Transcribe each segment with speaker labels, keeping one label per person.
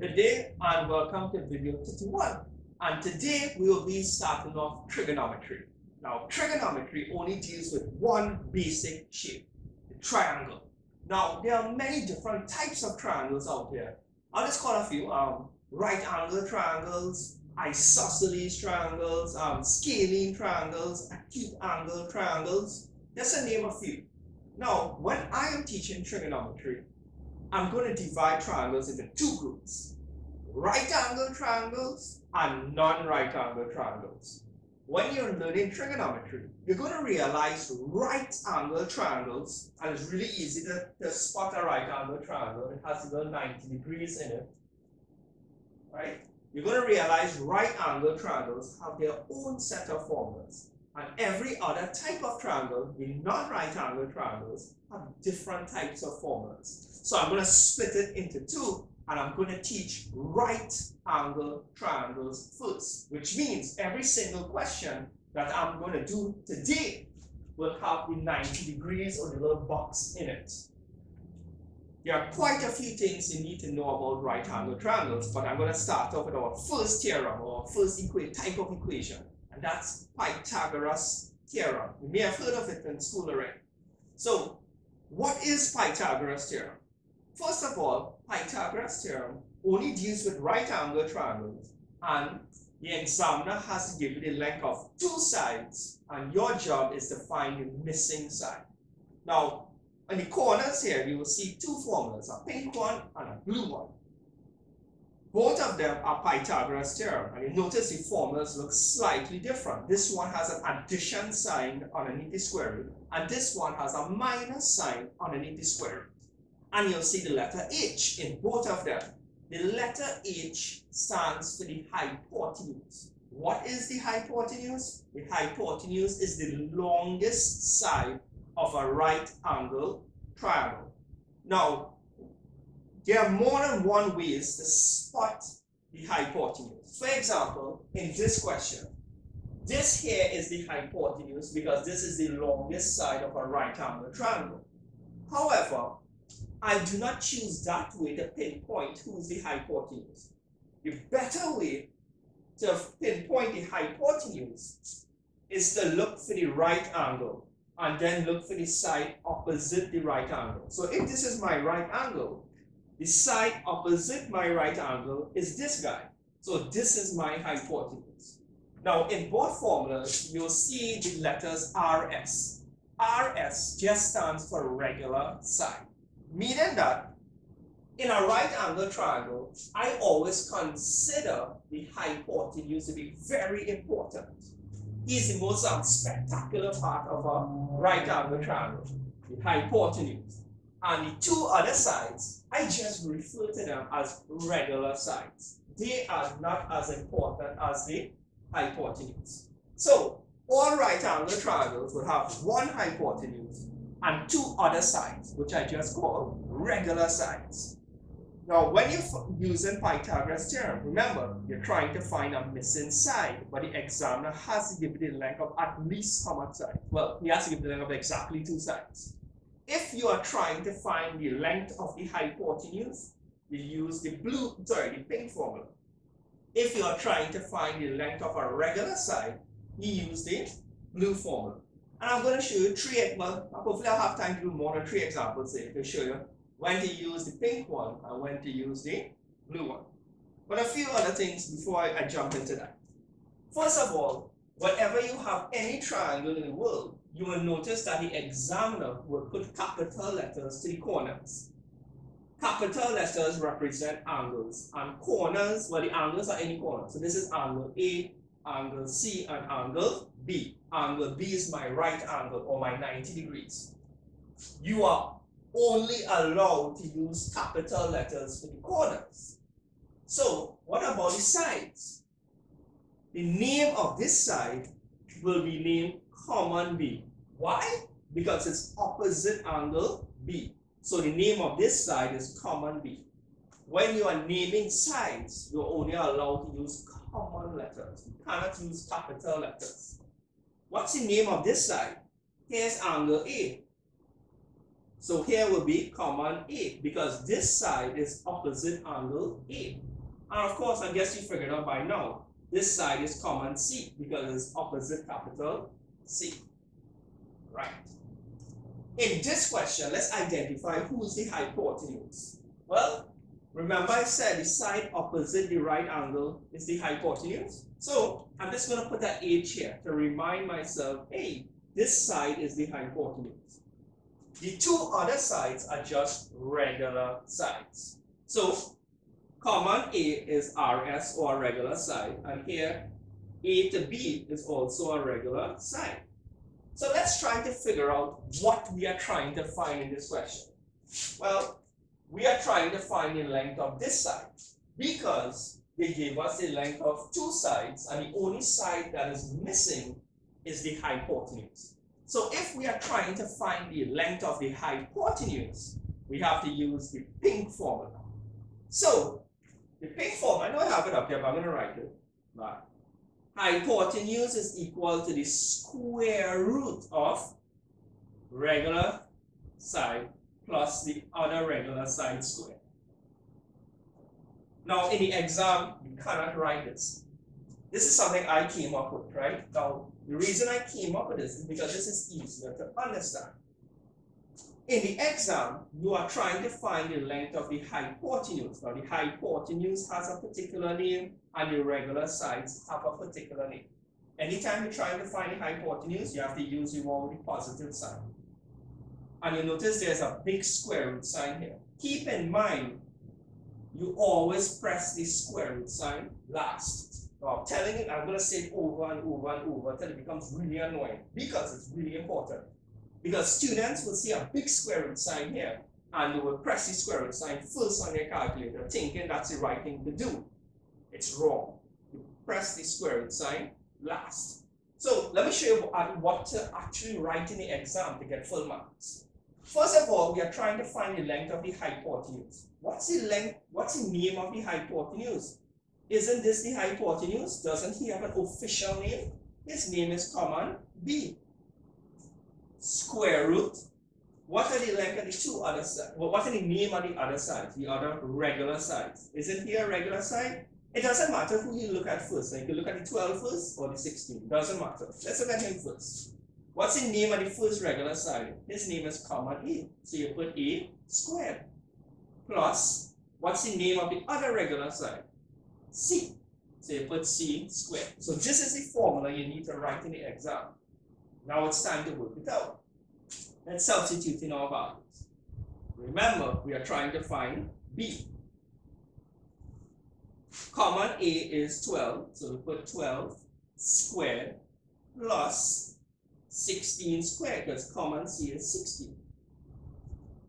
Speaker 1: Good day and welcome to video 31. And today we will be starting off trigonometry. Now trigonometry only deals with one basic shape, the triangle. Now there are many different types of triangles out there. I'll just call a few. Um, right angle triangles, isosceles triangles, um, scalene triangles, acute angle triangles, just to name a few. Now, when I am teaching trigonometry, I'm going to divide triangles into two groups, right angle triangles and non-right angle triangles. When you're learning trigonometry, you're going to realize right angle triangles, and it's really easy to, to spot a right angle triangle. It has about 90 degrees in it, right? You're going to realize right angle triangles have their own set of formulas. And every other type of triangle, the non-right angle triangles, have different types of formulas. So I'm going to split it into two, and I'm going to teach right angle triangles first, which means every single question that I'm going to do today will have the 90 degrees or the little box in it. There are quite a few things you need to know about right angle triangles, but I'm going to start off with our first theorem, or first type of equation, and that's Pythagoras theorem. You may have heard of it in school already. So, what is Pythagoras theorem? First of all, Pythagoras theorem only deals with right angle triangles, and the examiner has to give you the length of two sides, and your job is to find the missing side. Now, in the corners here, you will see two formulas, a pink one and a blue one. Both of them are Pythagoras theorem, and you notice the formulas look slightly different. This one has an addition sign underneath the square root, and this one has a minus sign underneath the square root. And you'll see the letter H in both of them. The letter H stands for the hypotenuse. What is the hypotenuse? The hypotenuse is the longest side of a right angle triangle. Now, there are more than one ways to spot the hypotenuse. For example, in this question, this here is the hypotenuse because this is the longest side of a right angle triangle. However, I do not choose that way to pinpoint who is the hypotenuse. The better way to pinpoint the hypotenuse is to look for the right angle and then look for the side opposite the right angle. So if this is my right angle, the side opposite my right angle is this guy. So this is my hypotenuse. Now in both formulas, you'll see the letters RS. RS just stands for regular side, meaning that in a right angle triangle, I always consider the hypotenuse to be very important It's the most spectacular part of a right angle triangle, the hypotenuse. And the two other sides, I just refer to them as regular sides. They are not as important as the hypotenuse. So, all right angle triangles will have one hypotenuse and two other sides, which I just call regular sides. Now, when you're using Pythagoras theorem, remember, you're trying to find a missing side, but the examiner has to give you the length of at least how much side? Well, he has to give the length of exactly two sides. If you are trying to find the length of the hypotenuse, you use the blue, sorry, the pink formula. If you are trying to find the length of a regular side, you use the blue formula. And I'm going to show you three, well, hopefully I'll have time to do more than three examples here to show you when to use the pink one and when to use the blue one. But a few other things before I, I jump into that. First of all, whenever you have any triangle in the world, you will notice that the examiner will put capital letters to the corners. Capital letters represent angles, and corners, well, the angles are any corner. So this is angle A, angle C, and angle B. Angle B is my right angle, or my 90 degrees. You are only allowed to use capital letters for the corners. So what about the sides? The name of this side will be named common B. Why? Because it's opposite angle B. So the name of this side is common B. When you are naming sides, you're only allowed to use common letters. You cannot use capital letters. What's the name of this side? Here's angle A. So here will be common A because this side is opposite angle A. And of course, I guess you figured out by now, this side is common C because it's opposite capital C. Right. In this question, let's identify who's the hypotenuse. Well, remember I said the side opposite the right angle is the hypotenuse. So I'm just going to put that H here to remind myself, hey, this side is the hypotenuse. The two other sides are just regular sides. So common A is RS or regular side, and here A to B is also a regular side. So let's try to figure out what we are trying to find in this question. Well, we are trying to find the length of this side because they gave us the length of two sides and the only side that is missing is the hypotenuse. So if we are trying to find the length of the hypotenuse, we have to use the pink formula. So the pink formula, I know I have it up here, but I'm going to write it. Right. Hypotenuse is equal to the square root of regular side plus the other regular side square. Now, in the exam, you cannot write this. This is something I came up with, right? Now, the reason I came up with this is because this is easier to understand. In the exam, you are trying to find the length of the hypotenuse. Now, the hypotenuse has a particular name, and the regular sides have a particular name. Anytime you're trying to find the hypotenuse, you have to use the one with the positive sign. And you notice there's a big square root sign here. Keep in mind, you always press the square root sign last. Now I'm telling you, I'm going to say it over and over and over until it becomes really annoying because it's really important. Because students will see a big square root sign here and they will press the square root sign first on their calculator thinking that's the right thing to do. It's wrong. You press the square root sign last. So let me show you what to actually write in the exam to get full marks. First of all, we are trying to find the length of the hypotenuse. What's the length, what's the name of the hypotenuse? Isn't this the hypotenuse? Doesn't he have an official name? His name is common B. Square root. What are the length of the two other sides? Well, what are the name of the other sides? The other regular sides. Isn't here a regular side? It doesn't matter who you look at first. Like you look at the 12 first or the 16. Doesn't matter. Let's look at him first. What's the name of the first regular side? His name is common A. So you put A squared. Plus, what's the name of the other regular side? C. So you put C squared. So this is the formula you need to write in the exam. Now it's time to work it out. Let's substitute in our values. Remember, we are trying to find B. Common A is 12, so we put 12 squared plus 16 squared, because common C is 16.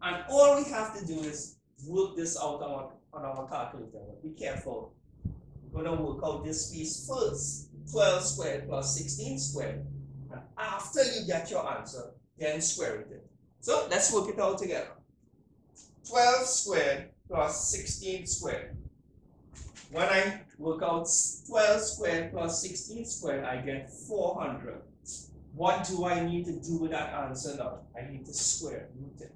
Speaker 1: And all we have to do is work this out on our, on our calculator. Be careful. We're going to work out this piece first. 12 squared plus 16 squared. After you get your answer, then square it. So let's work it out together. 12 squared plus 16 squared. When I work out 12 squared plus 16 squared, I get 400. What do I need to do with that answer now? I need to square root it.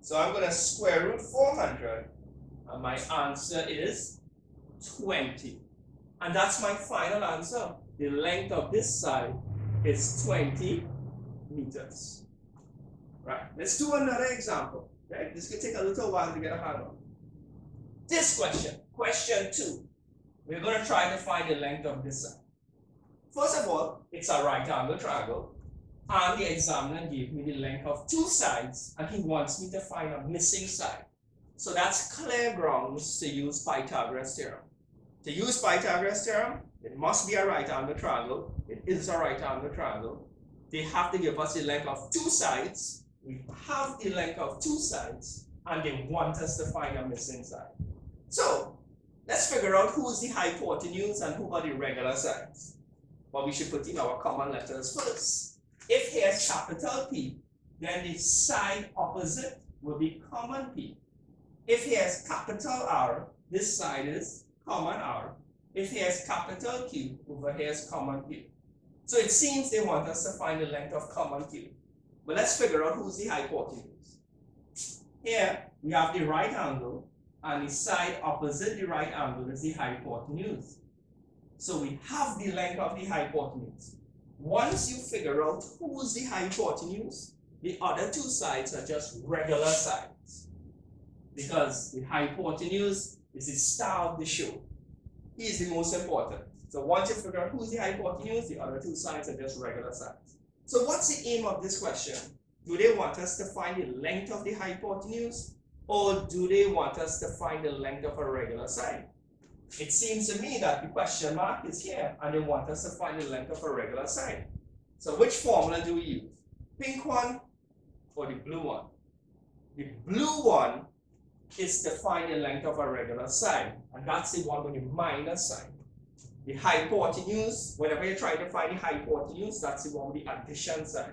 Speaker 1: So I'm going to square root 400, and my answer is 20. And that's my final answer. The length of this side is 20 meters. Right, let's do another example. Okay, this could take a little while to get a handle. This question, question two. We're going to try to find the length of this side. First of all, it's a right angle triangle. And the examiner gave me the length of two sides, and he wants me to find a missing side. So that's clear grounds to use Pythagoras theorem. To use Pythagoras theorem, it must be a right angle triangle. It is a right angle triangle. They have to give us the length of two sides. We have the length of two sides, and they want us to find a missing side. So let's figure out who is the hypotenuse and who are the regular sides. Well, we should put in our common letters first. If here's capital P, then the side opposite will be common P. If here's capital R, this side is common R. If here's capital Q, over here is common Q. So it seems they want us to find the length of common Q. But let's figure out who's the hypotenuse. Here, we have the right angle, and the side opposite the right angle is the hypotenuse. So we have the length of the hypotenuse. Once you figure out who's the hypotenuse, the other two sides are just regular sides. Because the hypotenuse is the star of the show. He is the most important. So once you figure out who's the hypotenuse, the other two sides are just regular sides. So what's the aim of this question? Do they want us to find the length of the hypotenuse or do they want us to find the length of a regular side? It seems to me that the question mark is here and they want us to find the length of a regular side. So which formula do we use? Pink one or the blue one? The blue one is to find the length of a regular side and that's the one with the minus sign. The hypotenuse, whenever you're trying to find the hypotenuse, that's the one with the addition sign.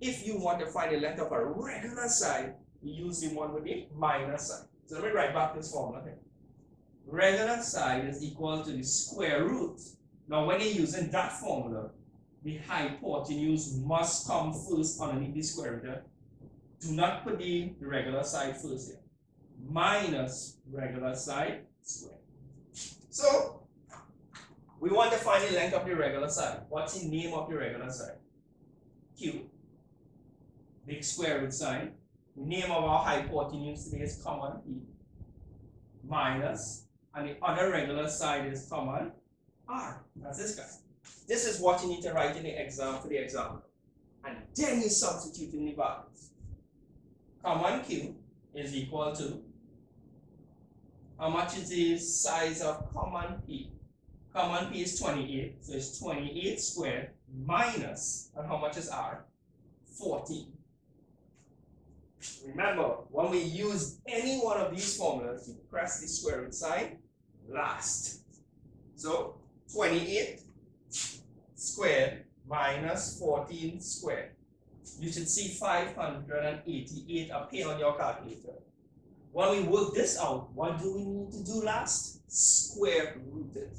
Speaker 1: If you want to find the length of a regular side, you use the one with the minus sign. So let me write back this formula here regular side is equal to the square root. Now, when you're using that formula, the hypotenuse must come first underneath the square root. Do not put the regular side first here. Minus regular side square. So, we want to find the length of the regular side. What's the name of the regular side? Q. Big square root sign. Name of our hypotenuse today is common P. Minus and the other regular side is common r. That's this guy. This is what you need to write in the exam for the example. And then you substitute in the values. Common q is equal to how much is the size of common p? Common p is 28, so it's 28 squared minus, and how much is r? 14. Remember, when we use any one of these formulas, you press the square root sign last. So 28 squared minus 14 squared. You should see 588 appear on your calculator. When we work this out, what do we need to do last? Square root it.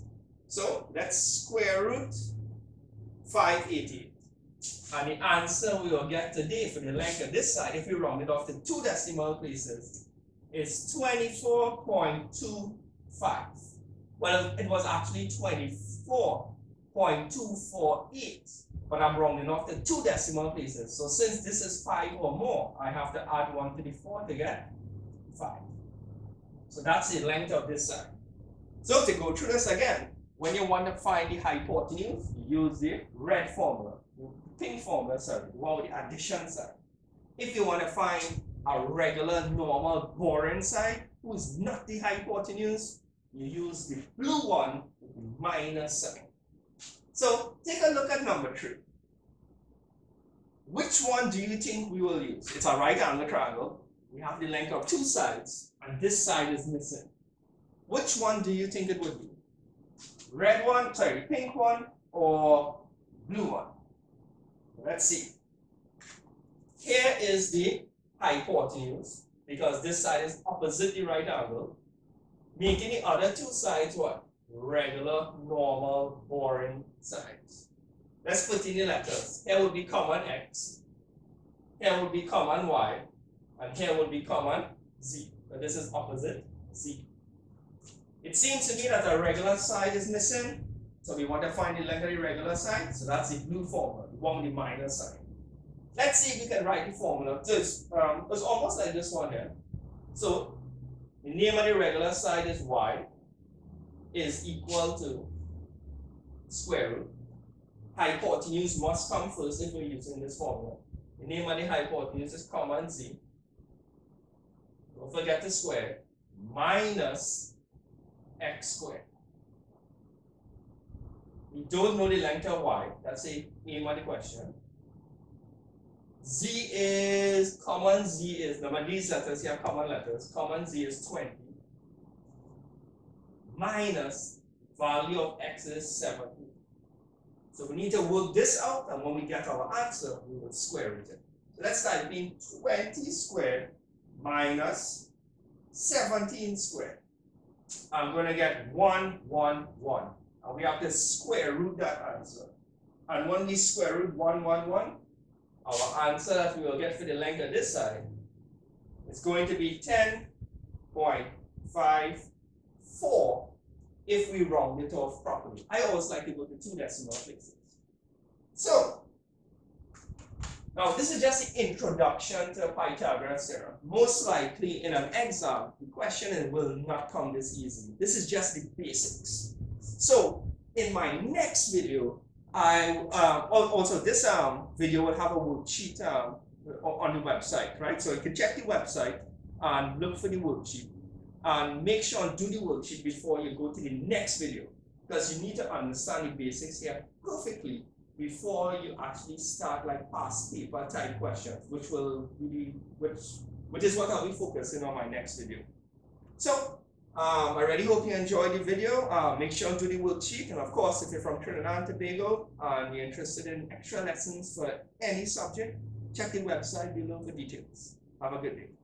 Speaker 1: So let's square root 588. And the answer we will get today for the length of this side, if we round it off to two decimal places, is 24.25. Well, it was actually 24.248, but I'm rounding off to two decimal places. So since this is 5 or more, I have to add 1 to the 4 to get 5. So that's the length of this side. So to go through this again, when you want to find the hypotenuse, use the red formula pink formula, sorry, one the addition side. If you want to find a regular, normal, boring side, who's not the hypotenuse, you use the blue one minus sign. So take a look at number three. Which one do you think we will use? It's a right angle triangle. We have the length of two sides, and this side is missing. Which one do you think it would be? Red one, sorry, pink one, or blue one? Let's see. Here is the hypotenuse, because this side is opposite the right angle, making the other two sides what? Regular, normal, boring sides. Let's put in the letters. Here will be common x, here will be common y, and here will be common z. But this is opposite z. It seems to me that a regular side is missing, so we want to find the length of the regular side, so that's the blue formula, the one with the minus sign. Let's see if we can write the formula. It's, um, it's almost like this one here. So the name of the regular side is y is equal to square root. Hypotenuse must come first if we're using this formula. The name of the hypotenuse is common z. Don't forget the square minus x squared. We don't know the length of y. That's the aim of the question. Z is, common Z is, number these letters here common letters. Common Z is 20. Minus value of x is 70. So we need to work this out, and when we get our answer, we will square it. So let's type in 20 squared minus 17 squared. I'm going to get 1, 1, 1. And we have to square root that answer. And when we square root 1, 1, 1, our answer that we will get for the length of this side is going to be 10.54 if we round it off properly. I always like to go to two decimal places. So, now this is just the introduction to Pythagoras theorem. Most likely in an exam, the question will not come this easy. This is just the basics. So, in my next video, I um, also this um, video will have a worksheet um, on the website, right? So you can check the website and look for the worksheet and make sure and do the worksheet before you go to the next video because you need to understand the basics here perfectly before you actually start like past paper type questions, which will really, which, which is what I'll be focusing on my next video. So um, I really hope you enjoyed the video. Uh, make sure to do the worksheet. And of course, if you're from Trinidad and Tobago and you're interested in extra lessons for any subject, check the website below for details. Have a good day.